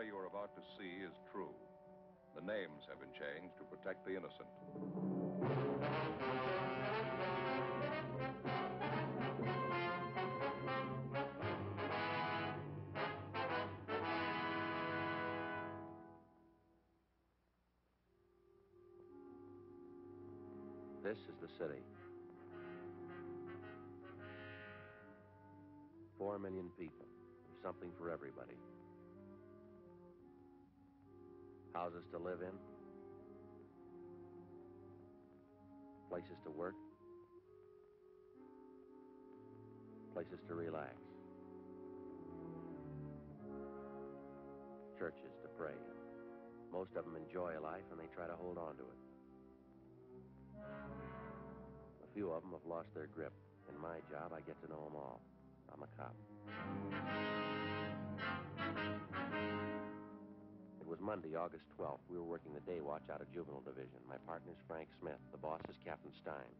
story you are about to see is true. The names have been changed to protect the innocent. This is the city. Four million people. There's something for everybody. Houses to live in. Places to work. Places to relax. Churches to pray. Most of them enjoy life and they try to hold on to it. A few of them have lost their grip. In my job, I get to know them all. I'm a cop. It was Monday, August 12th. We were working the day watch out of Juvenile Division. My partner's Frank Smith. The boss is Captain Stein.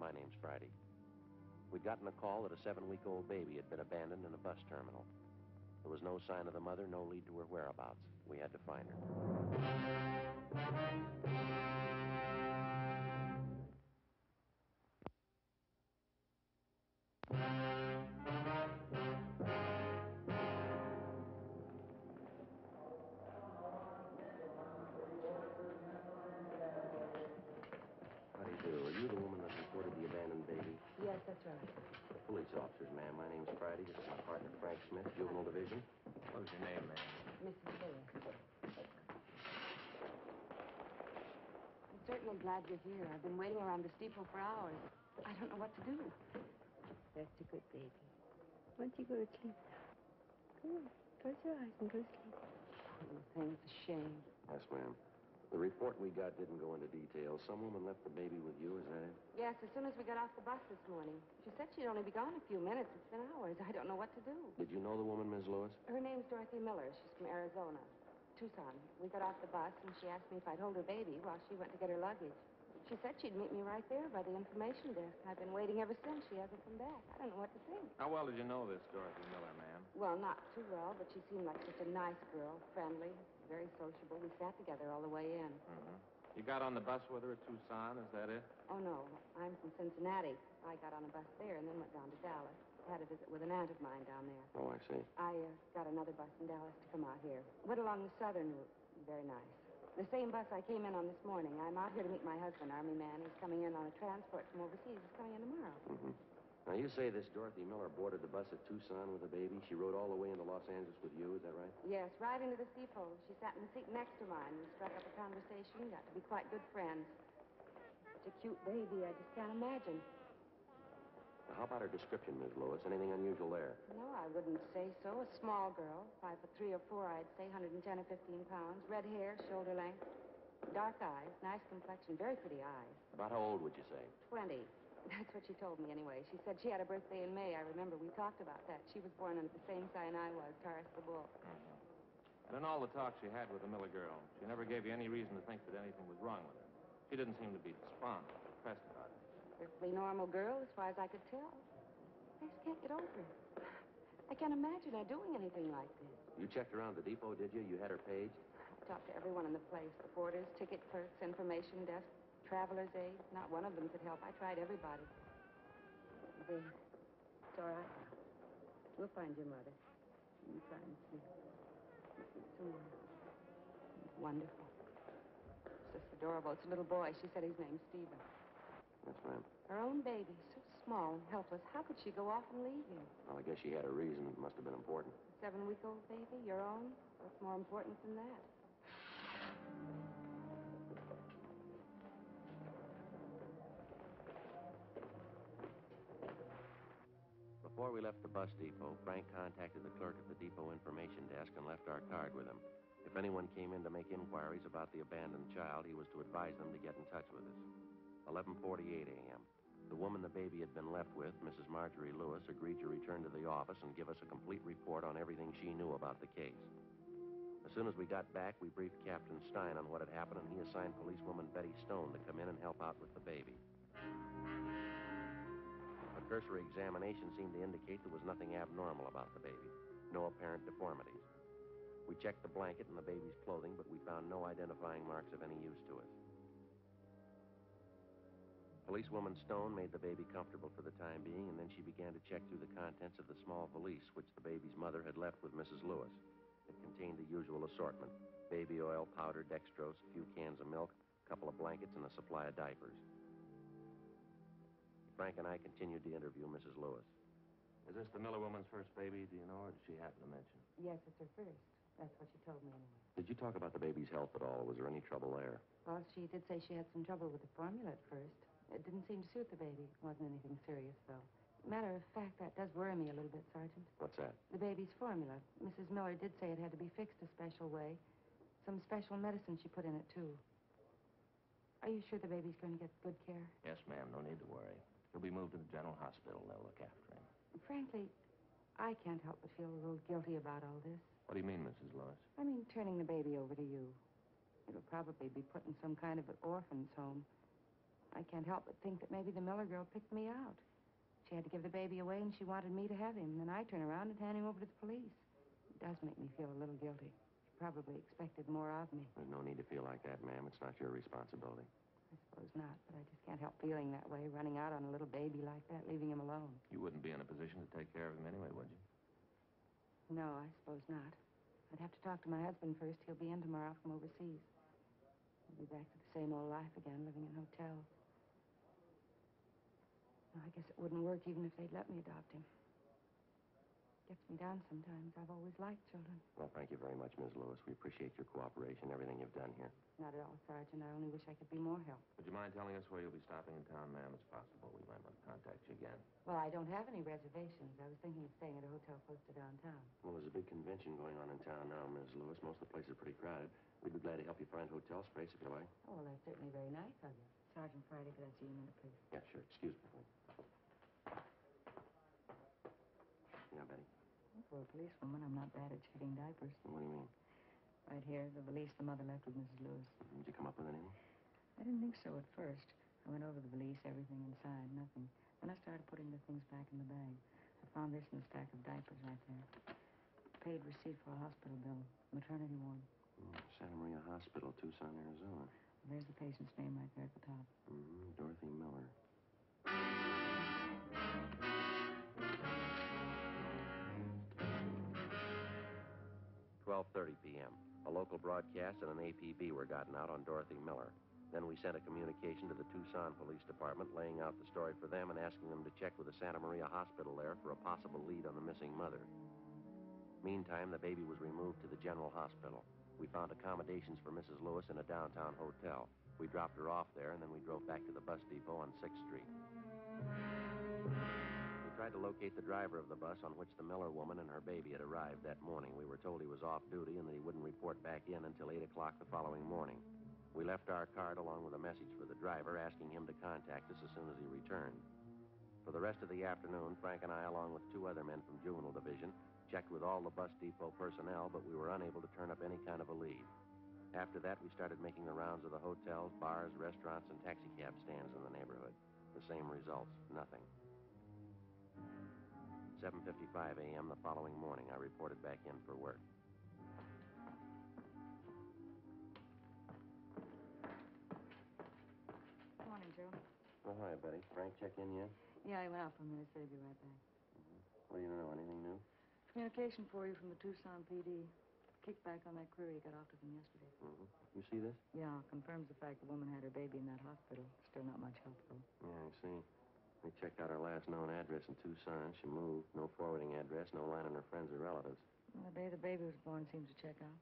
My name's Friday. We'd gotten a call that a seven week old baby had been abandoned in a bus terminal. There was no sign of the mother, no lead to her whereabouts. We had to find her. Yes, that's right. The police officers, ma'am. My name's Friday. This is my partner, Frank Smith, Juvenile Division. What was your name, ma'am? Mrs. Lewis. I'm certainly glad you're here. I've been waiting around the steeple for hours. I don't know what to do. That's a good baby. Why don't you go to sleep now? Come on, close your eyes and go to sleep. Oh, thing, it's a shame. Yes, ma'am. The report we got didn't go into details. Some woman left the baby with you, is that it? Yes, as soon as we got off the bus this morning. She said she'd only be gone a few minutes. It's been hours. I don't know what to do. Did you know the woman, Miss Lewis? Her name's Dorothy Miller. She's from Arizona. Tucson. We got off the bus, and she asked me if I'd hold her baby while she went to get her luggage. She said she'd meet me right there by the information desk. I've been waiting ever since. She hasn't come back. I don't know what to think. How well did you know this Dorothy Miller, ma'am? Well, not too well, but she seemed like such a nice girl, friendly, very sociable. We sat together all the way in. Mm-hmm. You got on the bus with her at Tucson, is that it? Oh, no. I'm from Cincinnati. I got on a bus there and then went down to Dallas. Had a visit with an aunt of mine down there. Oh, I see. I uh, got another bus in Dallas to come out here. Went along the southern route. Very nice. The same bus I came in on this morning. I'm out here to meet my husband, Army man. He's coming in on a transport from overseas. He's coming in tomorrow. Mm-hmm. Now, you say this Dorothy Miller boarded the bus at Tucson with a baby. She rode all the way into Los Angeles with you, is that right? Yes, right into the depot. She sat in the seat next to mine. We struck up a conversation. Got to be quite good friends. Such a cute baby. I just can't imagine. Now, how about her description, Miss Lewis? Anything unusual there? No, I wouldn't say so. A small girl, five foot three or four, I'd say, 110 or 15 pounds. Red hair, shoulder length, dark eyes, nice complexion, very pretty eyes. About how old would you say? 20. That's what she told me anyway. She said she had a birthday in May. I remember we talked about that. She was born under the same sign I was, Taurus the Bull. Mm-hmm. And in all the talk she had with the Miller girl, she never gave you any reason to think that anything was wrong with her. She didn't seem to be despondent or depressed about it. Perfectly normal girl, as far as I could tell. I just can't get over it. I can't imagine her doing anything like this. You checked around the depot, did you? You had her paged? I talked to everyone in the place the porters, ticket clerks, information desk, traveler's aid. Not one of them could help. I tried everybody. It's all right now. We'll find your mother. You try and sleep. Sleep wonderful. It's just adorable. It's a little boy. She said his name's Stephen. Yes, ma'am. Her own baby, so small and helpless. How could she go off and leave him? Well, I guess she had a reason. It must have been important. A seven-week-old baby, your own? What's more important than that? Before we left the bus depot, Frank contacted the clerk at the depot information desk and left our card with him. If anyone came in to make inquiries about the abandoned child, he was to advise them to get in touch with us. 11:48 a.m. The woman the baby had been left with, Mrs. Marjorie Lewis, agreed to return to the office and give us a complete report on everything she knew about the case. As soon as we got back, we briefed Captain Stein on what had happened, and he assigned policewoman Betty Stone to come in and help out with the baby. Cursory examination seemed to indicate there was nothing abnormal about the baby, no apparent deformities. We checked the blanket and the baby's clothing, but we found no identifying marks of any use to us. Policewoman Stone made the baby comfortable for the time being, and then she began to check through the contents of the small valise which the baby's mother had left with Mrs. Lewis. It contained the usual assortment baby oil, powder, dextrose, a few cans of milk, a couple of blankets, and a supply of diapers. Frank and I continued to interview Mrs. Lewis. Is this the Miller woman's first baby, do you know, or did she happen to mention? Yes, it's her first. That's what she told me anyway. Did you talk about the baby's health at all? Was there any trouble there? Well, she did say she had some trouble with the formula at first. It didn't seem to suit the baby. It wasn't anything serious, though. Matter of fact, that does worry me a little bit, Sergeant. What's that? The baby's formula. Mrs. Miller did say it had to be fixed a special way. Some special medicine she put in it, too. Are you sure the baby's going to get good care? Yes, ma'am. No need to worry. He'll be moved to the general hospital. They'll look after him. Frankly, I can't help but feel a little guilty about all this. What do you mean, Mrs. Lewis? I mean, turning the baby over to you. It'll probably be put in some kind of an orphan's home. I can't help but think that maybe the Miller girl picked me out. She had to give the baby away, and she wanted me to have him. Then I turn around and hand him over to the police. It does make me feel a little guilty. She probably expected more of me. There's no need to feel like that, ma'am. It's not your responsibility. I suppose not, but I just can't help feeling that way, running out on a little baby like that, leaving him alone. You wouldn't be in a position to take care of him anyway, would you? No, I suppose not. I'd have to talk to my husband first. He'll be in tomorrow from overseas. We'll be back to the same old life again, living in hotels. I guess it wouldn't work even if they'd let me adopt him. Gets me down sometimes. I've always liked children. Well, thank you very much, Ms. Lewis. We appreciate your cooperation, everything you've done here. Not at all, Sergeant. I only wish I could be more help. Would you mind telling us where you'll be stopping in town, ma'am? It's possible we might want to contact you again. Well, I don't have any reservations. I was thinking of staying at a hotel close to downtown. Well, there's a big convention going on in town now, Ms. Lewis. Most of the places are pretty crowded. We'd be glad to help you find hotel space if you like. Oh, well, that's certainly very nice of you. Sergeant Friday, could I see you in a minute, please? Yeah, sure. Excuse me. Yeah, Betty. For a policewoman, I'm not bad at checking diapers. What do you mean? Right here, the valise the mother left with Mrs. Lewis. Did you come up with anything? I didn't think so at first. I went over the valise, everything inside, nothing. Then I started putting the things back in the bag. I found this in the stack of diapers right there. Paid receipt for a hospital bill, maternity ward. Mm, Santa Maria Hospital, Tucson, Arizona. There's the patient's name right there at the top. Mm-hmm. Dorothy Miller. Twelve thirty p.m. A local broadcast and an APB were gotten out on Dorothy Miller. Then we sent a communication to the Tucson Police Department laying out the story for them and asking them to check with the Santa Maria Hospital there for a possible lead on the missing mother. Meantime, the baby was removed to the general hospital. We found accommodations for Mrs. Lewis in a downtown hotel. We dropped her off there, and then we drove back to the bus depot on 6th Street. We tried to locate the driver of the bus on which the Miller woman and her baby had arrived that morning. We were told he was off duty and that he wouldn't report back in until 8 o'clock the following morning. We left our card along with a message for the driver asking him to contact us as soon as he returned. For the rest of the afternoon, Frank and I, along with two other men from Juvenile Division, checked with all the bus depot personnel, but we were unable to turn up any kind of a lead. After that, we started making the rounds of the hotels, bars, restaurants, and taxicab stands in the neighborhood. The same results, nothing. 7.55 a.m. the following morning, I reported back in for work. Morning, Joe. Oh, hi, Betty. Frank check in yet? Yeah, I went out for a minute. Said he'd be right back. What do you know? Anything new? Communication for you from the Tucson PD. Kickback on that query you got off to them yesterday. Mm-hmm. You see this? Yeah, confirms the fact the woman had her baby in that hospital. Still not much help, though. Yeah, I see. They checked out her last known address in Tucson. She moved. No forwarding address, no line on her friends or relatives. Well, the day the baby was born seems to check out.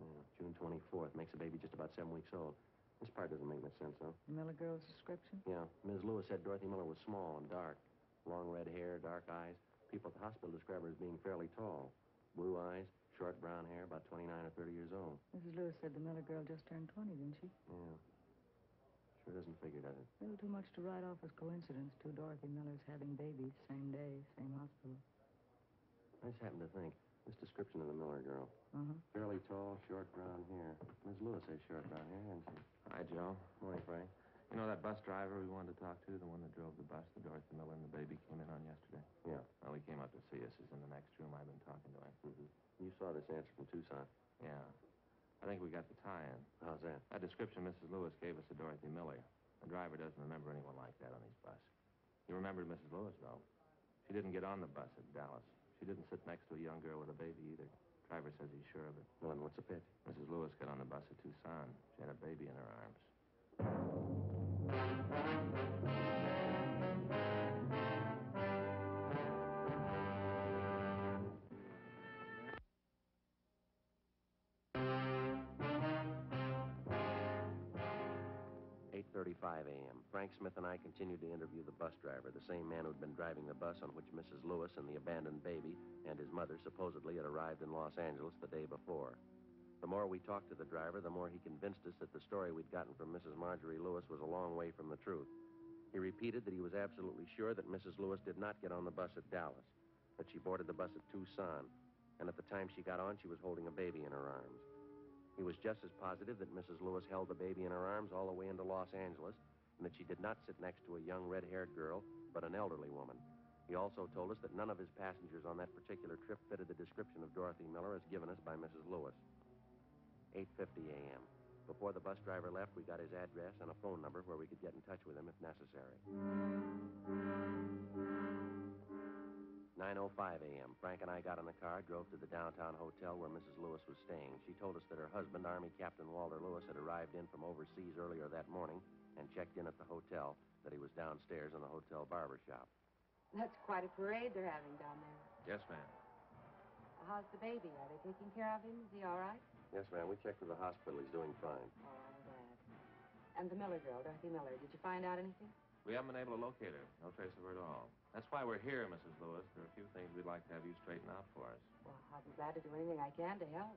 Yeah, June 24th. Makes the baby just about seven weeks old. This part doesn't make much sense, though. The Miller girl's description? Yeah, Ms. Lewis said Dorothy Miller was small and dark. Long red hair, dark eyes. People at the hospital describe her as being fairly tall. Blue eyes, short brown hair, about 29 or 30 years old. Mrs. Lewis said the Miller girl just turned 20, didn't she? Yeah. Sure doesn't figure, does it? A little too much to write off as coincidence. Two Dorothy Millers having babies, same day, same hospital. I just happened to think. This description of the Miller girl. Uh-huh. Fairly tall, short brown hair. Ms. Lewis has short brown hair, hasn't she? Hi, Joe. Morning, Frank. You know that bus driver we wanted to talk to, the one that drove the bus that Dorothy Miller and the baby came in on yesterday? Yeah. Well, he came up to see us. He's in the next room. I've been talking to him. Mm-hmm. You saw this answer from Tucson. Yeah. I think we got the tie-in. How's that? That description Mrs. Lewis gave us of Dorothy Miller. The driver doesn't remember anyone like that on his bus. He remembered Mrs. Lewis, though. She didn't get on the bus at Dallas. She didn't sit next to a young girl with a baby either. Driver says he's sure of it. Well, and what's the pitch? Mrs. Lewis got on the bus at Tucson. She had a baby in her arms. Eight thirty-five a.m. Frank Smith and I continued to interview the bus driver, the same man who'd been driving the bus on which Mrs. Lewis and the abandoned baby and his mother supposedly had arrived in Los Angeles the day before. The more we talked to the driver, the more he convinced us that the story we'd gotten from Mrs. Marjorie Lewis was a long way from the truth. He repeated that he was absolutely sure that Mrs. Lewis did not get on the bus at Dallas, that she boarded the bus at Tucson, and at the time she got on, she was holding a baby in her arms. He was just as positive that Mrs. Lewis held the baby in her arms all the way into Los Angeles, and that she did not sit next to a young red haired girl, but an elderly woman. He also told us that none of his passengers on that particular trip fitted the description of Dorothy Miller as given us by Mrs. Lewis. 8.50 a.m. Before the bus driver left, we got his address and a phone number where we could get in touch with him if necessary. 9.05 a.m. Frank and I got in the car, drove to the downtown hotel where Mrs. Lewis was staying. She told us that her husband, Army Captain Walter Lewis, had arrived in from overseas earlier that morning and checked in at the hotel, that he was downstairs in the hotel barber shop. That's quite a parade they're having down there. Yes, ma'am. How's the baby? Are they taking care of him? Is he all right? Yes, ma'am. We checked with the hospital. He's doing fine. Oh, I'm glad. And the Miller girl, Dorothy Miller, did you find out anything? We haven't been able to locate her. No trace of her at all. That's why we're here, Mrs. Lewis. There are a few things we'd like to have you straighten out for us. Well, I'll be glad to do anything I can to help.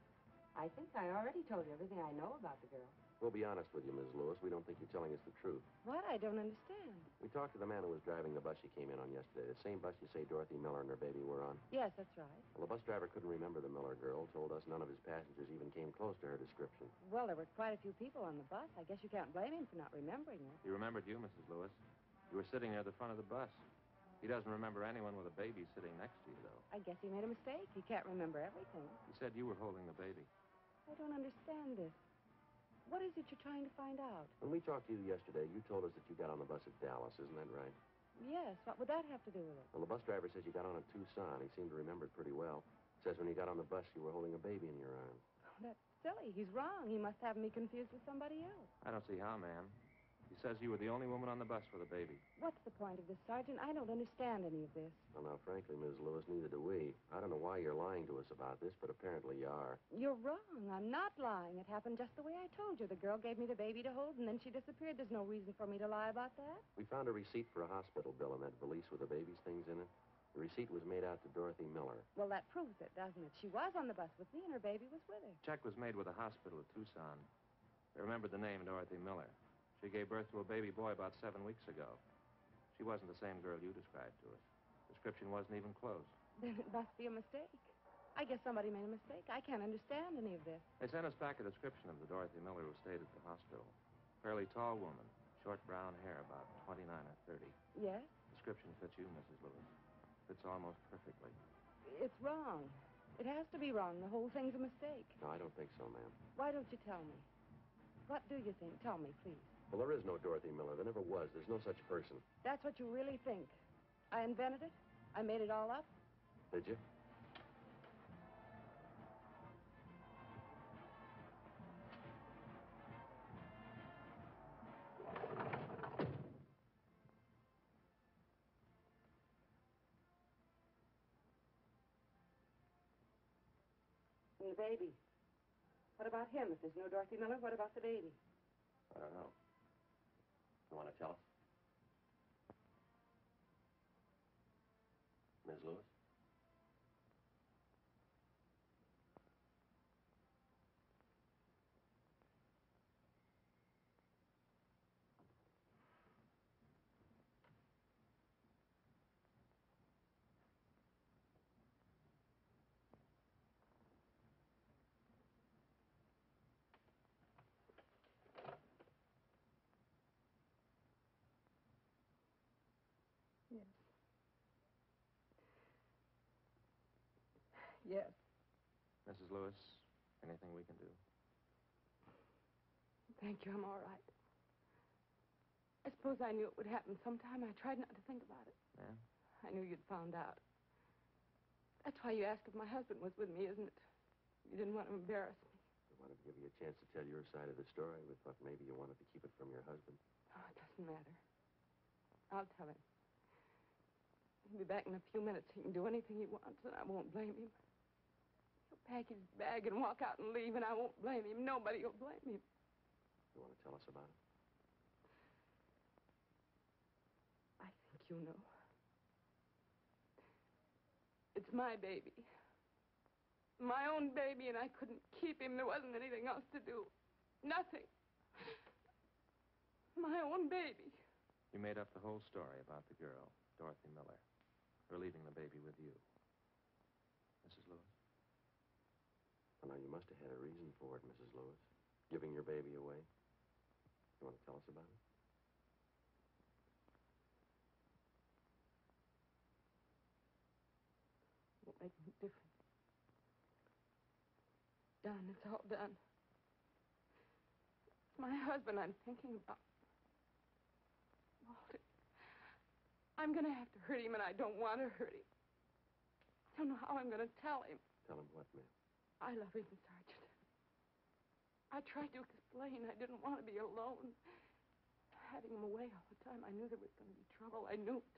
I think I already told you everything I know about the girl. We'll be honest with you, Ms. Lewis. We don't think you're telling us the truth. What? I don't understand. We talked to the man who was driving the bus she came in on yesterday, the same bus you say Dorothy Miller and her baby were on. Yes, that's right. Well, the bus driver couldn't remember the Miller girl, told us none of his passengers even came close to her description. Well, there were quite a few people on the bus. I guess you can't blame him for not remembering her. He remembered you, Mrs. Lewis. You were sitting near the front of the bus. He doesn't remember anyone with a baby sitting next to you, though. I guess he made a mistake. He can't remember everything. He said you were holding the baby. I don't understand this. What is it you're trying to find out? When we talked to you yesterday, you told us that you got on the bus at Dallas, isn't that right? Yes, what would that have to do with it? Well, the bus driver says you got on at Tucson. He seemed to remember it pretty well. Says when you got on the bus, you were holding a baby in your arms. Oh, that's silly. He's wrong. He must have me confused with somebody else. I don't see how, ma'am. He says you were the only woman on the bus with a baby. What's the point of this, Sergeant? I don't understand any of this. Well, now, frankly, Ms. Lewis, neither do we. I don't know why you're lying to us about this, but apparently you are. You're wrong. I'm not lying. It happened just the way I told you. The girl gave me the baby to hold, and then she disappeared. There's no reason for me to lie about that. We found a receipt for a hospital bill in that valise with the baby's things in it. The receipt was made out to Dorothy Miller. Well, that proves it, doesn't it? She was on the bus with me, and her baby was with her. Check was made with a hospital at Tucson. They remembered the name Dorothy Miller. She gave birth to a baby boy about seven weeks ago. She wasn't the same girl you described to us. Description wasn't even close. Then it must be a mistake. I guess somebody made a mistake. I can't understand any of this. They sent us back a description of the Dorothy Miller who stayed at the hospital. Fairly tall woman, short brown hair, about 29 or 30. Yes? Description fits you, Mrs. Lewis. Fits almost perfectly. It's wrong. It has to be wrong. The whole thing's a mistake. No, I don't think so, ma'am. Why don't you tell me? What do you think? Tell me, please. Well, there is no Dorothy Miller. There never was. There's no such person. That's what you really think. I invented it? I made it all up? Did you? And the baby. What about him? If there's no Dorothy Miller, what about the baby? I don't know. You want to tell Yes. Mrs. Lewis, anything we can do? Thank you. I'm all right. I suppose I knew it would happen sometime. I tried not to think about it. Yeah? I knew you'd found out. That's why you asked if my husband was with me, isn't it? You didn't want to embarrass me. I wanted to give you a chance to tell your side of the story. We thought maybe you wanted to keep it from your husband. Oh, it doesn't matter. I'll tell him. He'll be back in a few minutes. He can do anything he wants, and I won't blame him. He'll pack his bag and walk out and leave, and I won't blame him. Nobody will blame him. You want to tell us about it? I think you know. It's my baby. My own baby, and I couldn't keep him. There wasn't anything else to do. Nothing. My own baby. You made up the whole story about the girl, Dorothy Miller. Her leaving the baby with you. Mrs. Lewis? Well, now, you must have had a reason for it, Mrs. Lewis. Giving your baby away. You want to tell us about it? Won't make any difference. Done. It's all done. It's my husband I'm thinking about. Walter. I'm going to have to hurt him, and I don't want to hurt him. I don't know how I'm going to tell him. Tell him what, ma'am? I love him, Sergeant. I tried to explain. I didn't want to be alone. Having him away all the time, I knew there was going to be trouble. I knew it.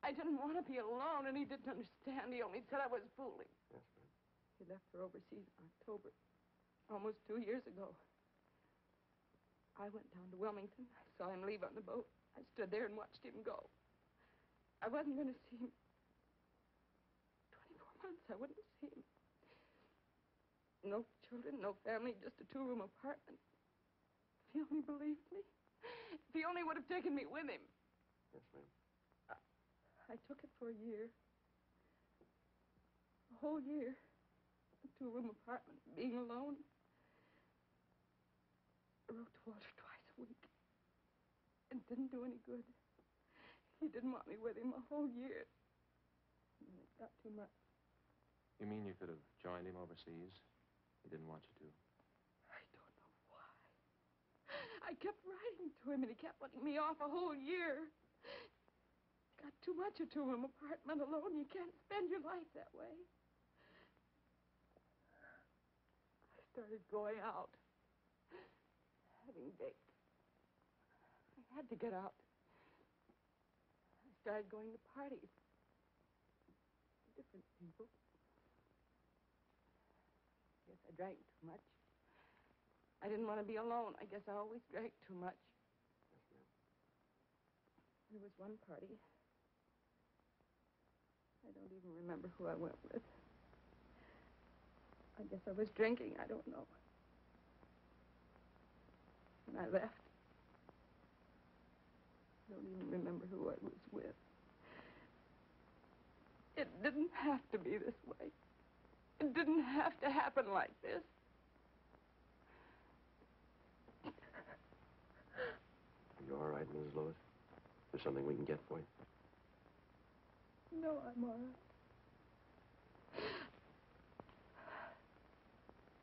I didn't want to be alone, and he didn't understand. He only said I was fooling. Yes, ma'am. He left for overseas in October, almost two years ago. I went down to Wilmington. I saw him leave on the boat. I stood there and watched him go. I wasn't going to see him. 24 months, I wouldn't see him. No children, no family, just a two-room apartment. If he only believed me. If he only would have taken me with him. Yes, ma'am. I took it for a year. A whole year. A two-room apartment, being alone. I wrote to Walter twice a week. It didn't do any good. He didn't want me with him a whole year. And it got too much. You mean you could have joined him overseas? He didn't want you to. I don't know why. I kept writing to him, and he kept putting me off a whole year. Got too much a two-room apartment alone. You can't spend your life that way. I started going out, having dates. I had to get out. I started going to parties. Different people. I drank too much. I didn't want to be alone. I guess I always drank too much. Yes, ma'am. There was one party. I don't even remember who I went with. I guess I was drinking. I don't know. When I left, I don't even remember who I was with. It didn't have to be this way. It didn't have to happen like this. Are you all right, Mrs. Lewis? There's something we can get for you? No, I'm all right.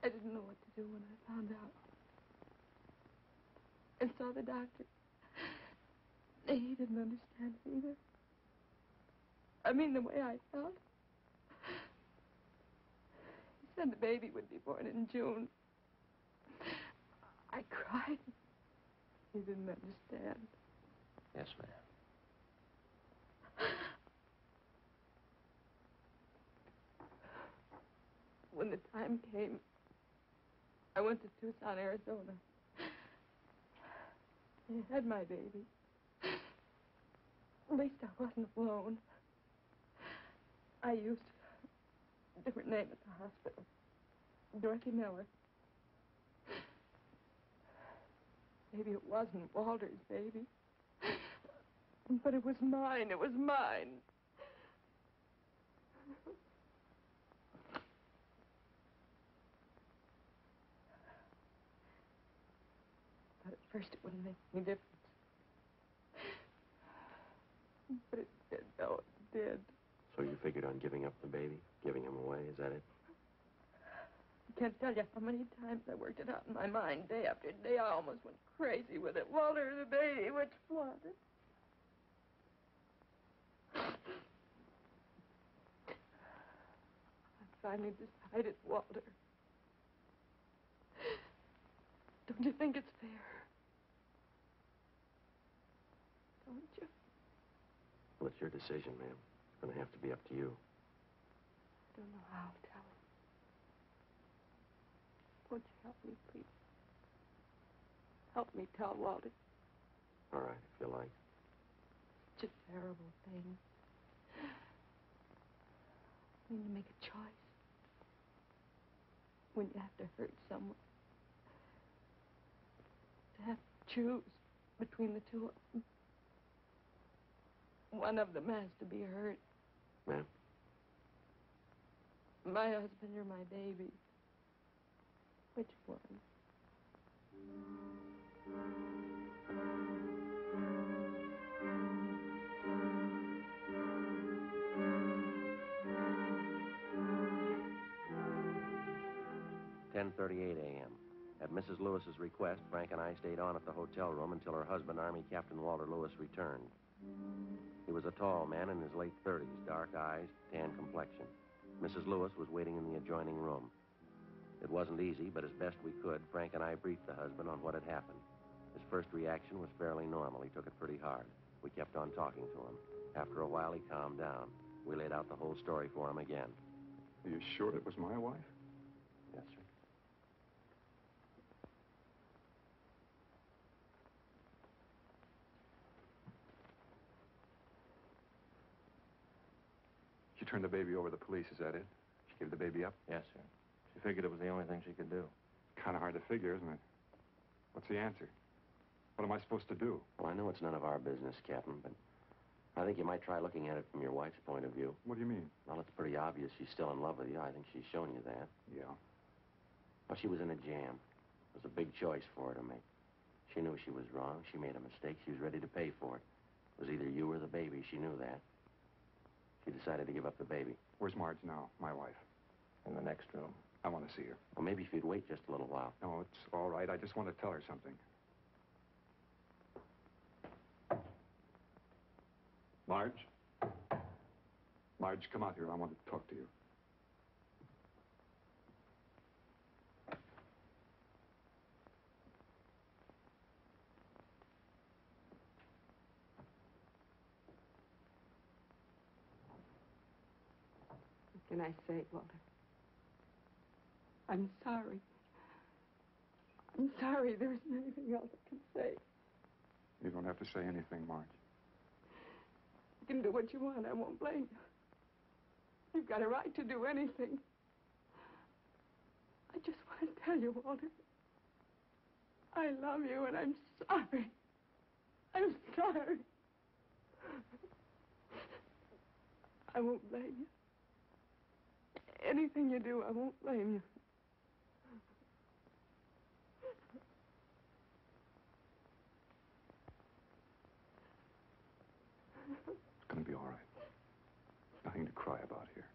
I didn't know what to do when I found out. I saw the doctor. He didn't understand it either. I mean, the way I felt. Said the baby would be born in June. I cried. He didn't understand. Yes, ma'am. When the time came, I went to Tucson, Arizona. They had my baby. At least I wasn't alone. I used different name at the hospital. Dorothy Miller. Maybe it wasn't Walter's baby. But it was mine. It was mine. But at first it wouldn't make any difference. But it did, though. It did. So you figured on giving up the baby, giving him away, is that it? I can't tell you how many times I worked it out in my mind day after day. I almost went crazy with it. Walter, the baby, which it? I finally decided, Walter. Don't you think it's fair? Don't you? Well, it's your decision, ma'am. Going to have to be up to you. I don't know how to tell him. Won't you help me, please? Help me tell Walter. All right, if you like. Such a terrible thing. When you make a choice. When you have to hurt someone. To have to choose between the two of them. One of them has to be hurt. Ma'am? My husband or my baby. Which one? Ten thirty-eight a.m. At Mrs. Lewis's request, Frank and I stayed on at the hotel room until her husband, Army Captain Walter Lewis, returned. He was a tall man in his late thirties, dark eyes, tan complexion. Mrs. Lewis was waiting in the adjoining room. It wasn't easy, but as best we could, Frank and I briefed the husband on what had happened. His first reaction was fairly normal. He took it pretty hard. We kept on talking to him. After a while, he calmed down. We laid out the whole story for him again. Are you sure it was my wife? Yes, sir. She turned the baby over to the police, is that it? She gave the baby up? Yes, sir. She figured it was the only thing she could do. Kind of hard to figure, isn't it? What's the answer? What am I supposed to do? Well, I know it's none of our business, Captain, but I think you might try looking at it from your wife's point of view. What do you mean? Well, it's pretty obvious she's still in love with you. I think she's shown you that. Yeah. Well, she was in a jam. It was a big choice for her to make. She knew she was wrong. She made a mistake. She was ready to pay for it. It was either you or the baby. She knew that. She decided to give up the baby. Where's Marge now? My wife. In the next room. I want to see her. Well, maybe if you'd wait just a little while. No, it's all right. I just want to tell her something. Marge? Marge, come out here. I want to talk to you. Can I say, Walter? I'm sorry. I'm sorry. There isn't anything else I can say. You don't have to say anything, Marge. You can do what you want. I won't blame you. You've got a right to do anything. I just want to tell you, Walter. I love you, and I'm sorry. I'm sorry. I won't blame you. Anything you do, I won't blame you. It's going to be all right. Nothing to cry about here.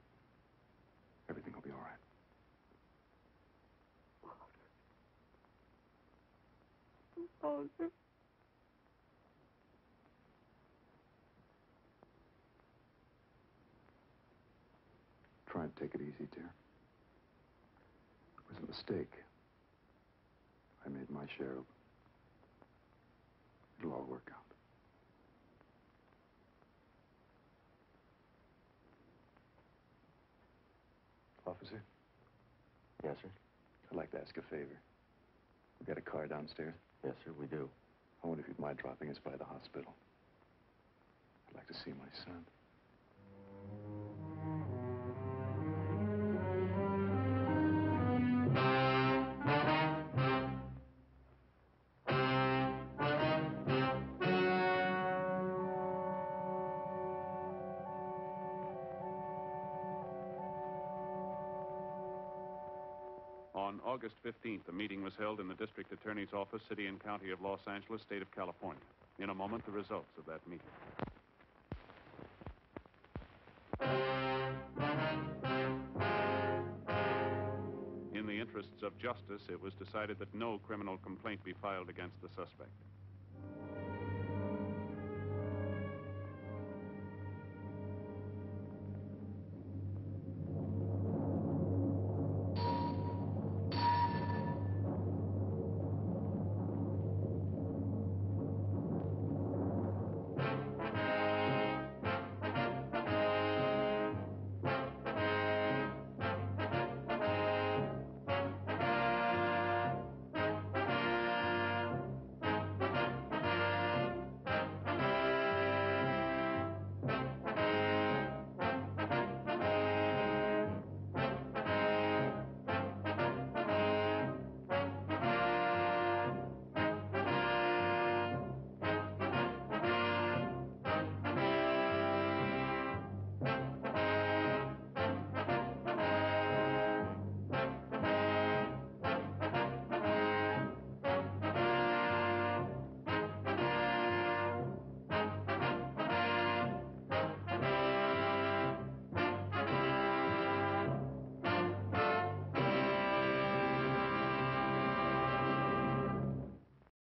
Everything will be all right. Walter. Try take it easy, dear. It was a mistake. I made my share. It'll all work out. Officer, Yes, sir? I'd like to ask a favor. We've got a car downstairs. Yes, sir, we do. I wonder if you'd mind dropping us by the hospital. I'd like to see my son. On August 15th, a meeting was held in the District Attorney's Office, City and County of Los Angeles, State of California. In a moment, the results of that meeting. In the interests of justice, it was decided that no criminal complaint be filed against the suspect.